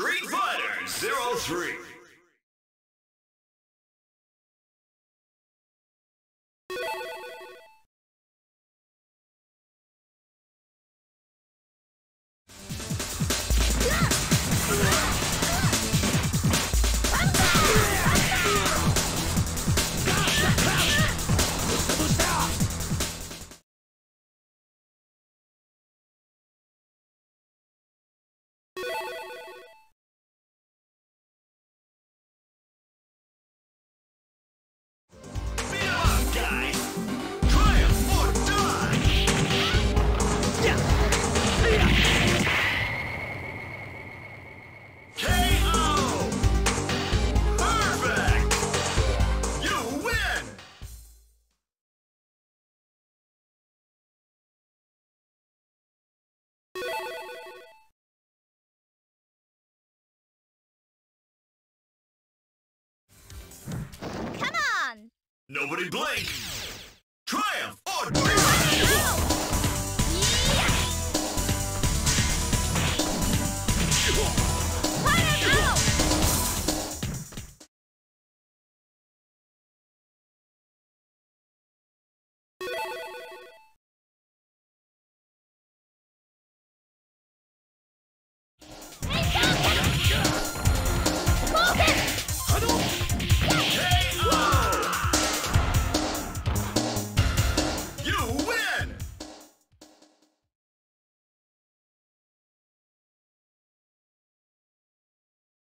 Street Fighter 03. Nobody blink! Triumph or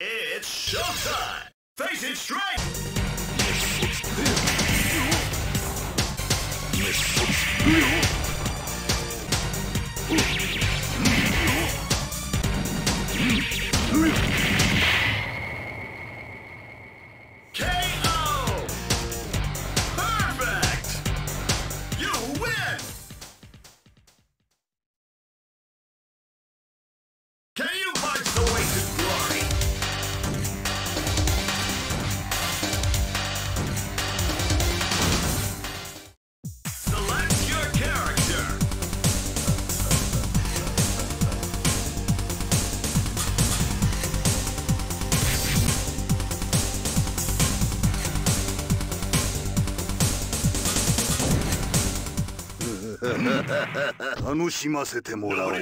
it's showtime! Face it straight! 楽しませてもらおう。